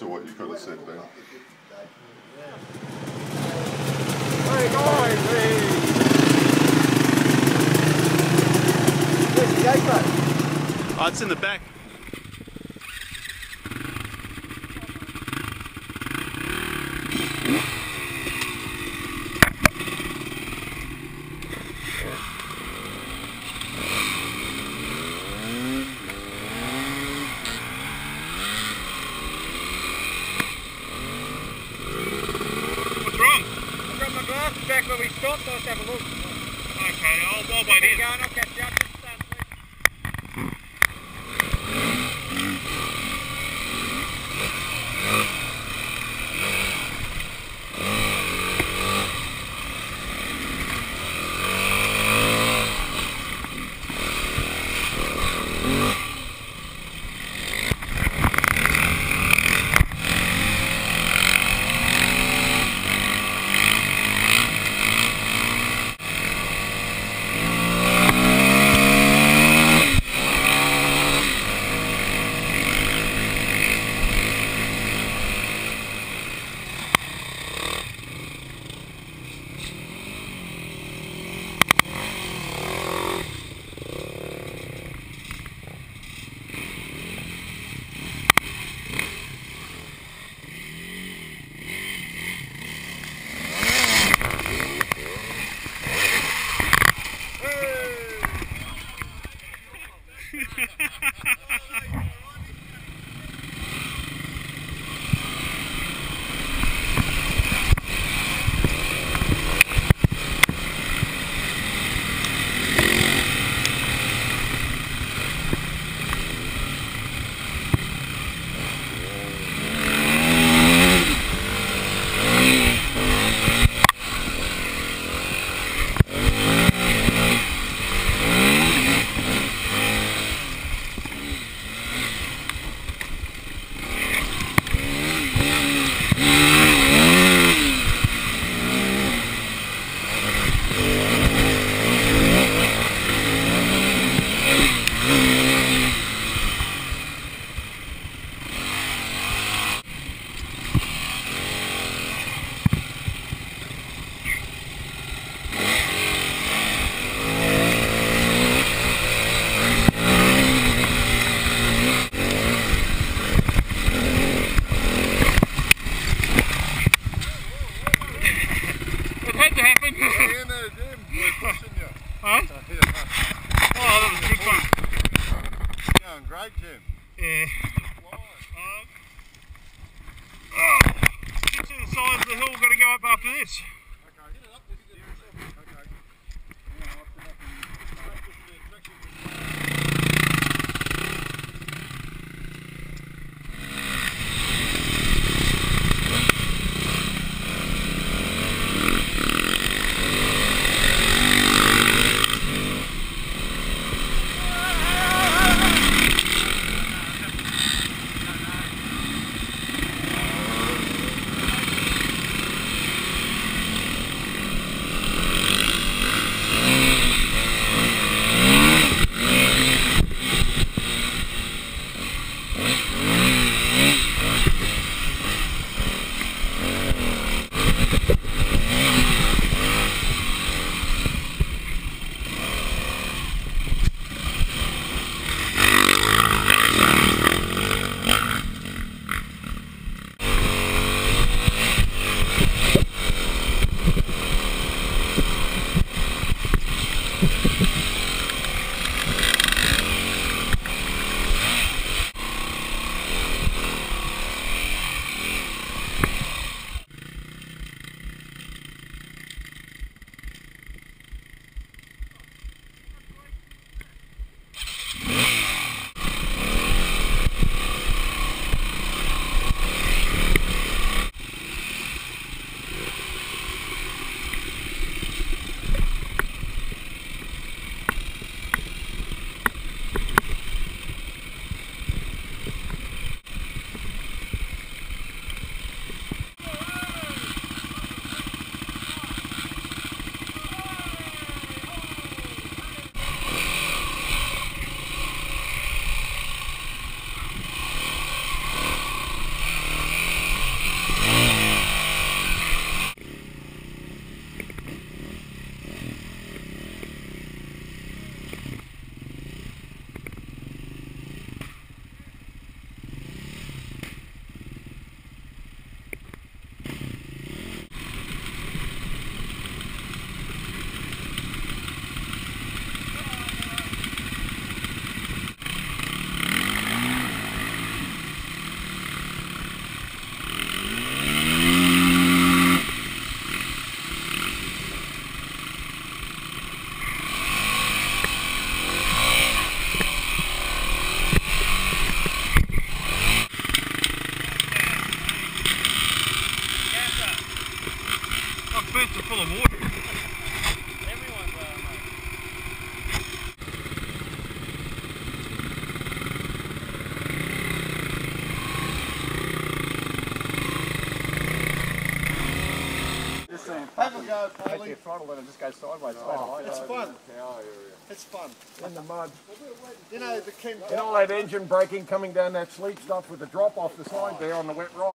to what you could have said then. Hey guys, hey! Where's the GoPro? Oh, it's in the back. We stopped, let's have a look. Okay, I'll, I'll wait in. going, I'll catch you up. Going great, Jim. Yeah. Um, oh, get to the side of the hill, got to go up after this. Uh, go, Take your throttle and it just goes sideways. Oh, it's fun. It's fun. in the mud. You know, the Ken And all that engine braking coming down that sleet stuff with the drop off the side there on the wet rock.